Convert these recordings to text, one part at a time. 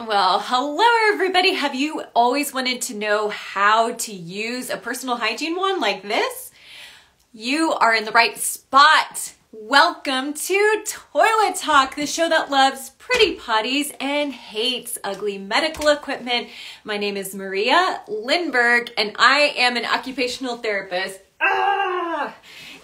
Well, hello everybody. Have you always wanted to know how to use a personal hygiene wand like this? You are in the right spot. Welcome to Toilet Talk, the show that loves pretty potties and hates ugly medical equipment. My name is Maria Lindberg and I am an occupational therapist. Ah!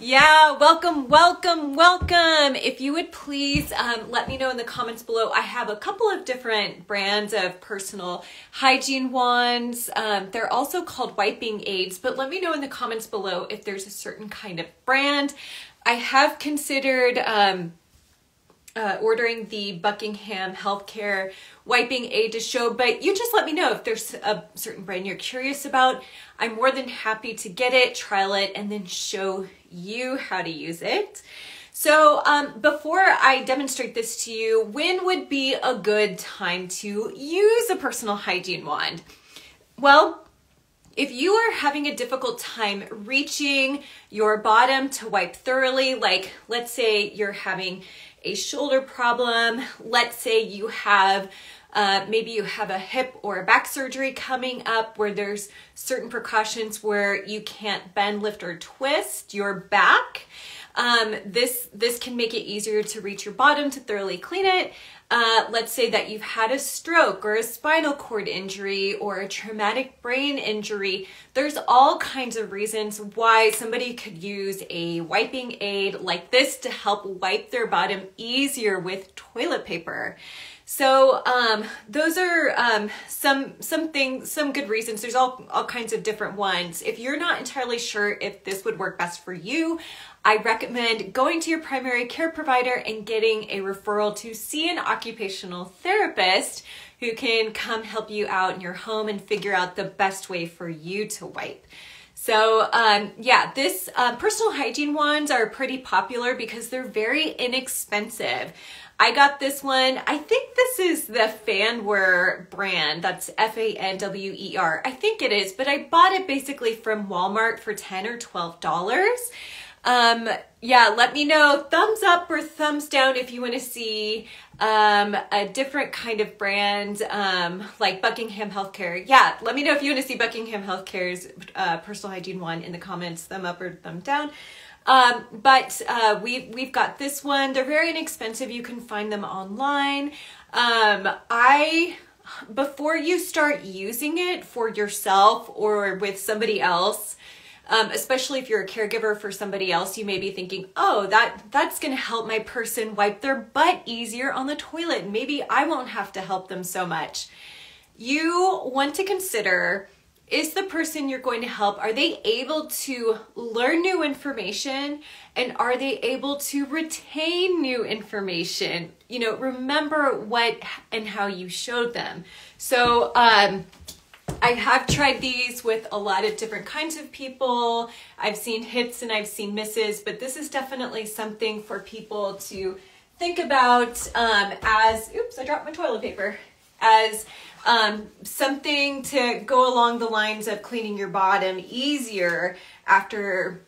Yeah, welcome, welcome, welcome. If you would please um, let me know in the comments below. I have a couple of different brands of personal hygiene wands. Um, they're also called wiping aids, but let me know in the comments below if there's a certain kind of brand. I have considered um, uh, ordering the Buckingham Healthcare wiping aid to show, but you just let me know if there's a certain brand you're curious about. I'm more than happy to get it, trial it, and then show you how to use it. So um, before I demonstrate this to you, when would be a good time to use a personal hygiene wand? Well, if you are having a difficult time reaching your bottom to wipe thoroughly, like let's say you're having a shoulder problem, let's say you have uh, maybe you have a hip or a back surgery coming up where there's certain precautions where you can't bend, lift, or twist your back. Um, this this can make it easier to reach your bottom to thoroughly clean it. Uh, let's say that you've had a stroke or a spinal cord injury or a traumatic brain injury. There's all kinds of reasons why somebody could use a wiping aid like this to help wipe their bottom easier with toilet paper. So um, those are um, some some things, some good reasons. There's all all kinds of different ones. If you're not entirely sure if this would work best for you, I recommend going to your primary care provider and getting a referral to see an occupational therapist who can come help you out in your home and figure out the best way for you to wipe. So um, yeah, this uh, personal hygiene wands are pretty popular because they're very inexpensive. I got this one. I think this is the Fanwer brand. That's F-A-N-W-E-R. I think it is, but I bought it basically from Walmart for 10 or $12. Um, yeah, let me know thumbs up or thumbs down if you want to see um, a different kind of brand um, like Buckingham Healthcare. Yeah, let me know if you want to see Buckingham Healthcare's uh, personal hygiene one in the comments, thumb up or thumb down. Um, but uh, we, we've got this one. They're very inexpensive. You can find them online. Um, I, before you start using it for yourself or with somebody else, um, especially if you're a caregiver for somebody else, you may be thinking, oh, that that's going to help my person wipe their butt easier on the toilet. Maybe I won't have to help them so much. You want to consider is the person you're going to help are they able to learn new information and are they able to retain new information you know remember what and how you showed them so um, i have tried these with a lot of different kinds of people i've seen hits and i've seen misses but this is definitely something for people to think about um, as oops i dropped my toilet paper as um, something to go along the lines of cleaning your bottom easier after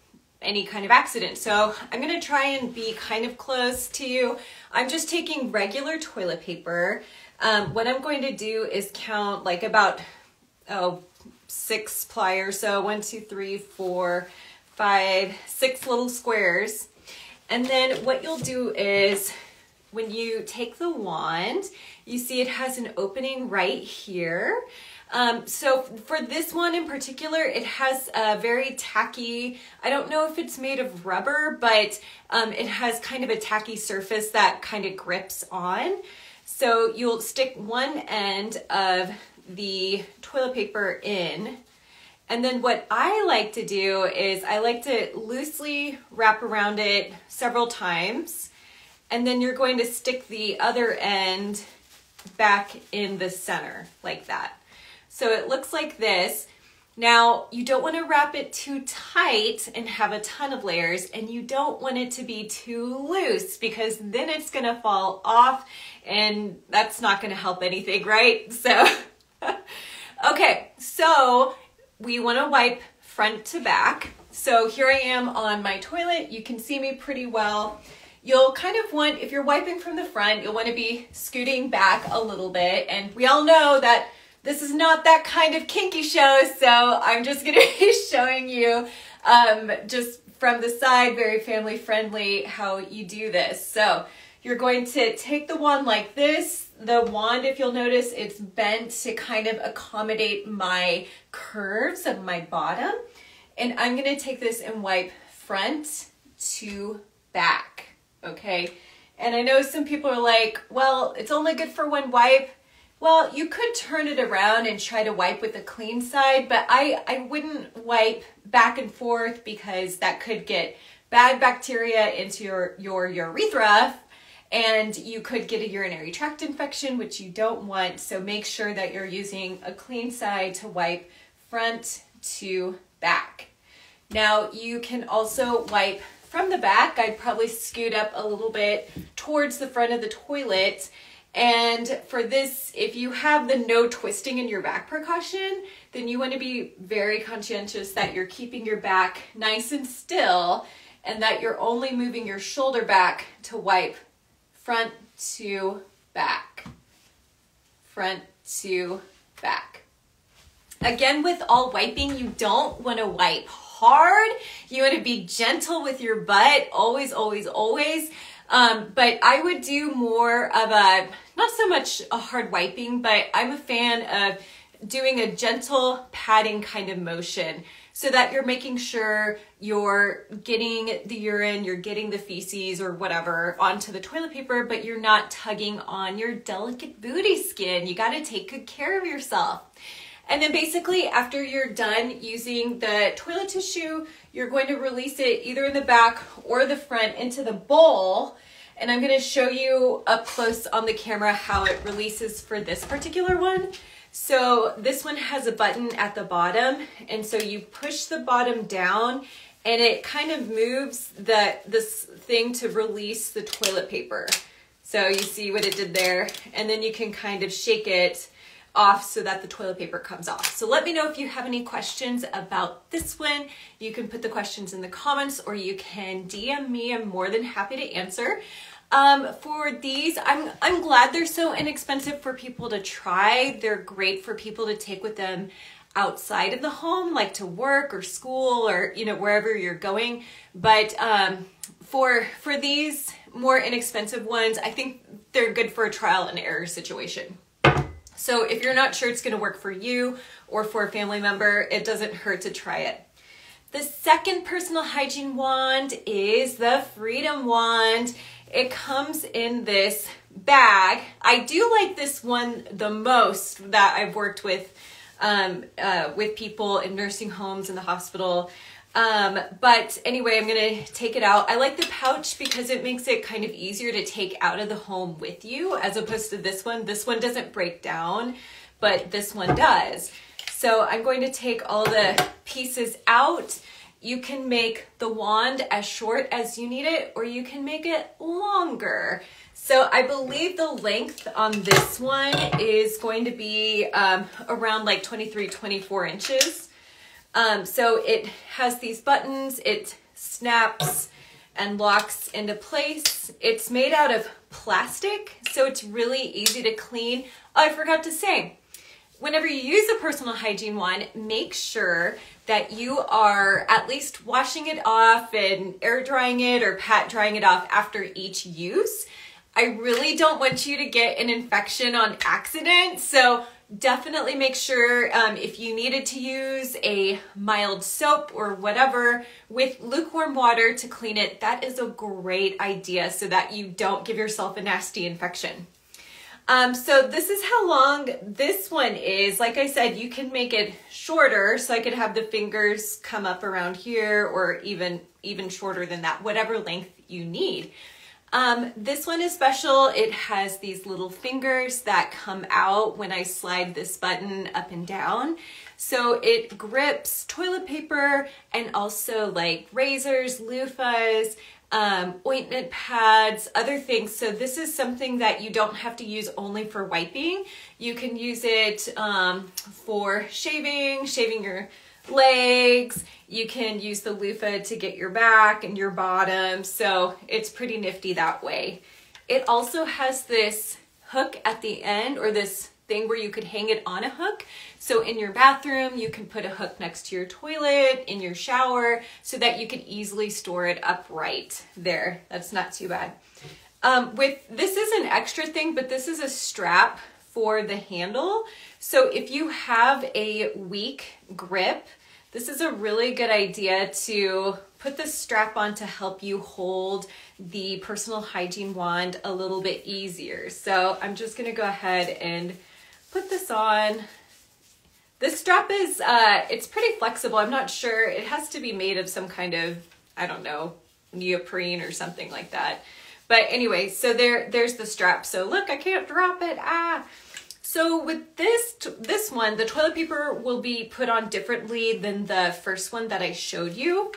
any kind of accident. So I'm gonna try and be kind of close to you. I'm just taking regular toilet paper. Um, what I'm going to do is count like about, oh, six pliers. So one, two, three, four, five, six little squares. And then what you'll do is when you take the wand, you see it has an opening right here. Um, so for this one in particular, it has a very tacky, I don't know if it's made of rubber, but um, it has kind of a tacky surface that kind of grips on. So you'll stick one end of the toilet paper in and then what I like to do is I like to loosely wrap around it several times and then you're going to stick the other end back in the center like that. So it looks like this. Now, you don't want to wrap it too tight and have a ton of layers, and you don't want it to be too loose because then it's going to fall off and that's not going to help anything, right? So, okay, so we want to wipe front to back. So here I am on my toilet. You can see me pretty well. you'll kind of want, if you're wiping from the front, you'll want to be scooting back a little bit. And we all know that this is not that kind of kinky show, so I'm just going to be showing you um, just from the side, very family friendly, how you do this. So you're going to take the wand like this. The wand, if you'll notice, it's bent to kind of accommodate my curves of my bottom. And I'm gonna take this and wipe front to back, okay? And I know some people are like, well, it's only good for one wipe. Well, you could turn it around and try to wipe with the clean side, but I, I wouldn't wipe back and forth because that could get bad bacteria into your, your urethra and you could get a urinary tract infection, which you don't want. So make sure that you're using a clean side to wipe front to back. Now you can also wipe from the back. I'd probably scoot up a little bit towards the front of the toilet and for this, if you have the no twisting in your back precaution, then you want to be very conscientious that you're keeping your back nice and still and that you're only moving your shoulder back to wipe front to back, front to back. Again, with all wiping, you don't want to wipe hard. You want to be gentle with your butt, always, always, always. Um, but I would do more of a, not so much a hard wiping, but I'm a fan of doing a gentle patting kind of motion so that you're making sure you're getting the urine, you're getting the feces or whatever onto the toilet paper, but you're not tugging on your delicate booty skin. You got to take good care of yourself. And then basically after you're done using the toilet tissue, you're going to release it either in the back or the front into the bowl. And I'm gonna show you up close on the camera how it releases for this particular one. So this one has a button at the bottom. And so you push the bottom down and it kind of moves the, this thing to release the toilet paper. So you see what it did there. And then you can kind of shake it off so that the toilet paper comes off. So let me know if you have any questions about this one. You can put the questions in the comments or you can DM me. I'm more than happy to answer. Um, for these, I'm, I'm glad they're so inexpensive for people to try. They're great for people to take with them outside of the home, like to work or school or, you know, wherever you're going. But um, for, for these more inexpensive ones, I think they're good for a trial and error situation. So if you're not sure it's going to work for you or for a family member, it doesn't hurt to try it. The second personal hygiene wand is the Freedom Wand. It comes in this bag. I do like this one the most that I've worked with um, uh, with people in nursing homes in the hospital. Um, but anyway, I'm gonna take it out. I like the pouch because it makes it kind of easier to take out of the home with you as opposed to this one. This one doesn't break down, but this one does. So I'm going to take all the pieces out. You can make the wand as short as you need it, or you can make it longer. So I believe the length on this one is going to be um, around like 23, 24 inches. Um, so it has these buttons, it snaps and locks into place. It's made out of plastic, so it's really easy to clean. Oh, I forgot to say, whenever you use a personal hygiene wand, make sure that you are at least washing it off and air drying it or pat drying it off after each use. I really don't want you to get an infection on accident, so definitely make sure um, if you needed to use a mild soap or whatever with lukewarm water to clean it, that is a great idea so that you don't give yourself a nasty infection. Um, so this is how long this one is. Like I said, you can make it shorter so I could have the fingers come up around here or even, even shorter than that, whatever length you need. Um, this one is special. It has these little fingers that come out when I slide this button up and down. So it grips toilet paper and also like razors, loofahs, um, ointment pads, other things. So this is something that you don't have to use only for wiping. You can use it um, for shaving, shaving your legs. You can use the loofah to get your back and your bottom. So it's pretty nifty that way. It also has this hook at the end or this thing where you could hang it on a hook. So in your bathroom, you can put a hook next to your toilet, in your shower, so that you can easily store it upright there. That's not too bad. Um, with This is an extra thing, but this is a strap for the handle. So if you have a weak grip, this is a really good idea to put the strap on to help you hold the personal hygiene wand a little bit easier. So I'm just gonna go ahead and put this on. This strap is, uh, it's pretty flexible. I'm not sure. It has to be made of some kind of, I don't know, neoprene or something like that. But anyway, so there, there's the strap. So look, I can't drop it. Ah. So with this, this one, the toilet paper will be put on differently than the first one that I showed you.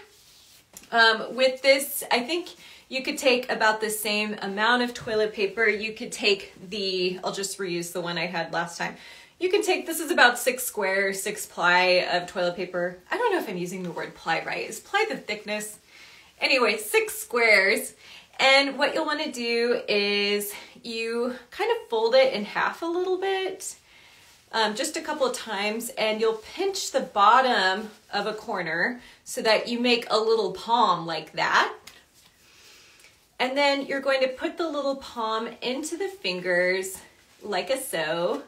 Um, with this, I think you could take about the same amount of toilet paper. You could take the, I'll just reuse the one I had last time. You can take, this is about six square, six ply of toilet paper. I don't know if I'm using the word ply right. Is ply the thickness? Anyway, six squares. And what you'll want to do is you kind of fold it in half a little bit, um, just a couple of times, and you'll pinch the bottom of a corner so that you make a little palm like that. And then you're going to put the little palm into the fingers like a so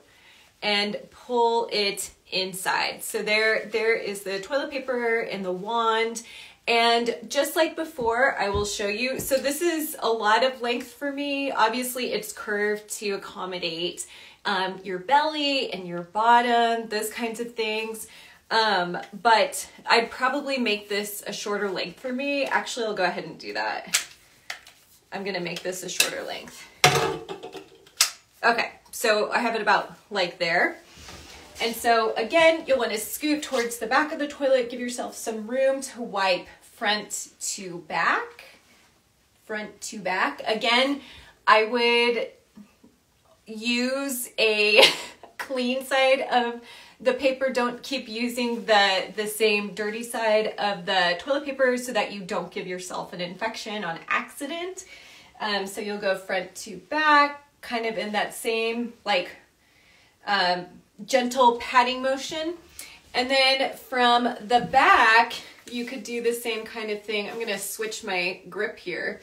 and pull it inside. So there, there is the toilet paper and the wand and just like before, I will show you. So this is a lot of length for me. Obviously it's curved to accommodate um, your belly and your bottom, those kinds of things. Um, but I'd probably make this a shorter length for me. Actually, I'll go ahead and do that. I'm gonna make this a shorter length. Okay, so I have it about like there. And so again, you'll wanna scoot towards the back of the toilet, give yourself some room to wipe front to back, front to back. Again, I would use a clean side of the paper. Don't keep using the, the same dirty side of the toilet paper so that you don't give yourself an infection on accident. Um, so you'll go front to back, kind of in that same like um, gentle patting motion. And then from the back, you could do the same kind of thing. I'm to switch my grip here.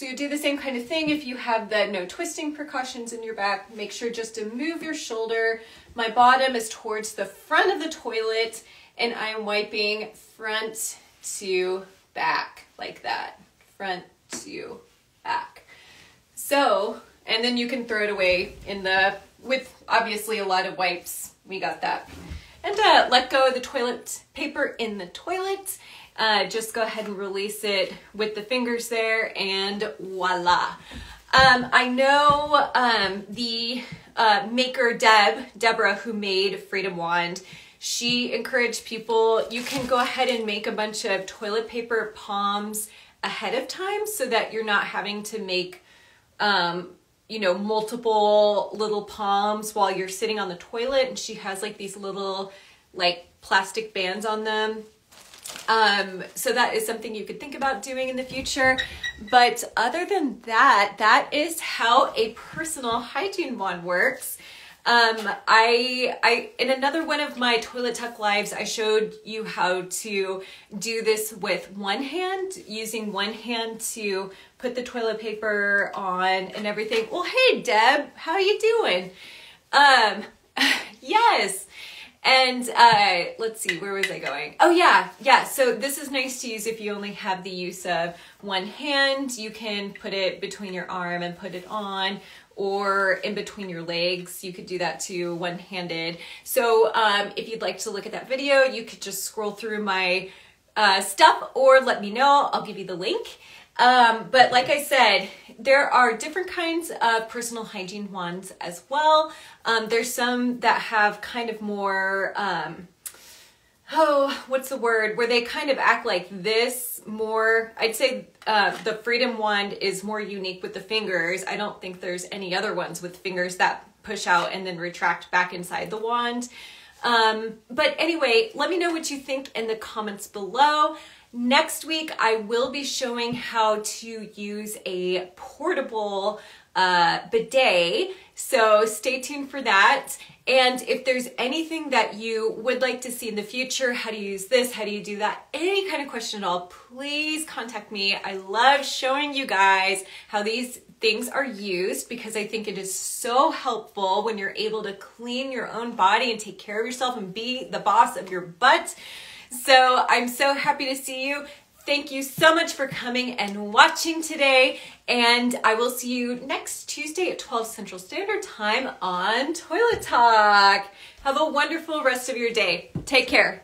So you do the same kind of thing if you have the no twisting precautions in your back. Make sure just to move your shoulder. My bottom is towards the front of the toilet and I'm wiping front to back like that. Front to back. So, and then you can throw it away in the, with obviously a lot of wipes. We got that and uh, let go of the toilet paper in the toilet. Uh, just go ahead and release it with the fingers there and voila. Um, I know um, the uh, maker Deb, Deborah, who made Freedom Wand, she encouraged people, you can go ahead and make a bunch of toilet paper palms ahead of time so that you're not having to make um, you know, multiple little palms while you're sitting on the toilet. And she has like these little like plastic bands on them. Um, so that is something you could think about doing in the future. But other than that, that is how a personal hygiene wand works. Um, I, I, in another one of my Toilet Talk lives, I showed you how to do this with one hand, using one hand to put the toilet paper on and everything. Well, hey, Deb, how are you doing? Um, yes. And uh, let's see, where was I going? Oh yeah, yeah. So this is nice to use if you only have the use of one hand. You can put it between your arm and put it on or in between your legs. You could do that too, one-handed. So um, if you'd like to look at that video, you could just scroll through my uh, stuff or let me know. I'll give you the link. Um, but like I said, there are different kinds of personal hygiene wands as well. Um, there's some that have kind of more, um, oh, what's the word? Where they kind of act like this more. I'd say uh, the Freedom Wand is more unique with the fingers. I don't think there's any other ones with fingers that push out and then retract back inside the wand. Um, but anyway, let me know what you think in the comments below. Next week, I will be showing how to use a portable uh, bidet. So stay tuned for that. And if there's anything that you would like to see in the future, how do you use this, how do you do that, any kind of question at all, please contact me. I love showing you guys how these things are used because I think it is so helpful when you're able to clean your own body and take care of yourself and be the boss of your butt. So I'm so happy to see you. Thank you so much for coming and watching today. And I will see you next Tuesday at 12 Central Standard Time on Toilet Talk. Have a wonderful rest of your day. Take care.